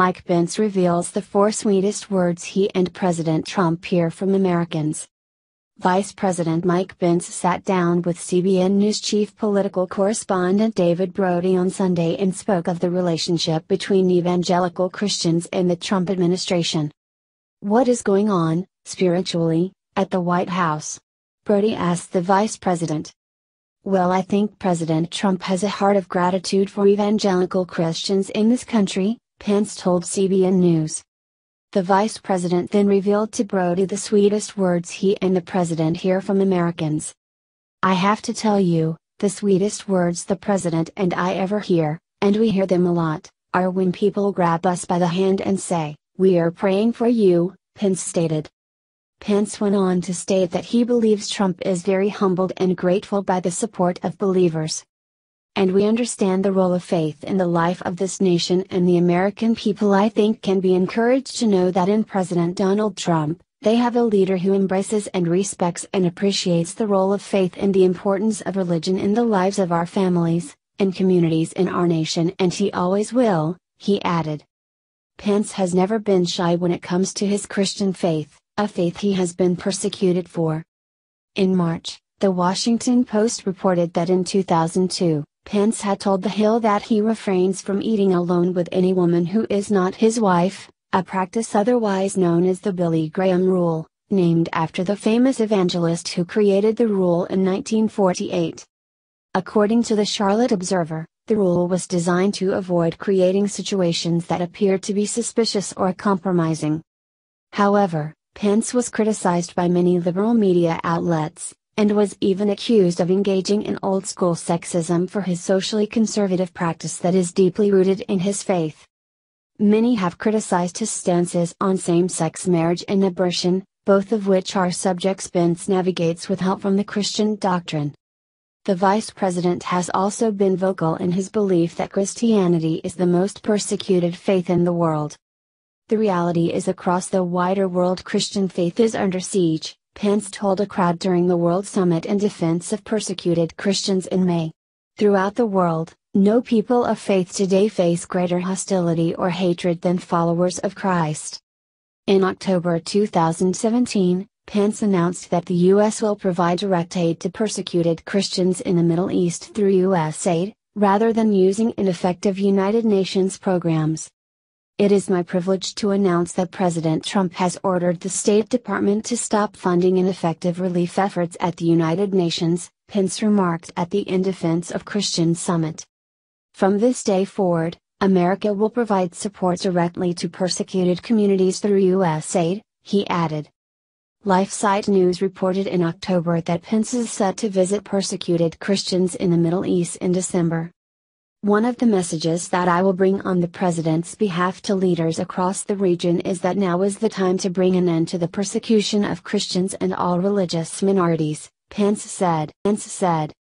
Mike Pence reveals the four sweetest words he and President Trump hear from Americans. Vice President Mike Pence sat down with CBN News chief political correspondent David Brody on Sunday and spoke of the relationship between evangelical Christians and the Trump administration. What is going on, spiritually, at the White House? Brody asked the vice president. Well, I think President Trump has a heart of gratitude for evangelical Christians in this country, Pence told CBN News. The vice president then revealed to Brody the sweetest words he and the president hear from Americans. I have to tell you, the sweetest words the president and I ever hear, and we hear them a lot, are when people grab us by the hand and say, We are praying for you, Pence stated. Pence went on to state that he believes Trump is very humbled and grateful by the support of believers, and we understand the role of faith in the life of this nation and the American people I think can be encouraged to know that in President Donald Trump, they have a leader who embraces and respects and appreciates the role of faith and the importance of religion in the lives of our families, and communities in our nation and he always will, he added. Pence has never been shy when it comes to his Christian faith, a faith he has been persecuted for. In March, the Washington Post reported that in 2002, Pence had told The Hill that he refrains from eating alone with any woman who is not his wife, a practice otherwise known as the Billy Graham Rule, named after the famous evangelist who created the rule in 1948. According to the Charlotte Observer, the rule was designed to avoid creating situations that appeared to be suspicious or compromising. However, Pence was criticized by many liberal media outlets, and was even accused of engaging in old school sexism for his socially conservative practice that is deeply rooted in his faith. Many have criticized his stances on same sex marriage and abortion, both of which are subjects Pence navigates with help from the Christian doctrine. The vice president has also been vocal in his belief that Christianity is the most persecuted faith in the world. The reality is across the wider world Christian faith is under siege, Pence told a crowd during the World Summit in defense of persecuted Christians in May. Throughout the world, no people of faith today face greater hostility or hatred than followers of Christ. In October 2017, Pence announced that the U.S. will provide direct aid to persecuted Christians in the Middle East through USAID, rather than using ineffective United Nations programs. It is my privilege to announce that President Trump has ordered the State Department to stop funding ineffective relief efforts at the United Nations, Pence remarked at the In Defense of Christian Summit. From this day forward, America will provide support directly to persecuted communities through USAID, he added. LifeSite News reported in October that Pence is set to visit persecuted Christians in the Middle East in December. One of the messages that I will bring on the President's behalf to leaders across the region is that now is the time to bring an end to the persecution of Christians and all religious minorities, Pence said. Pence said.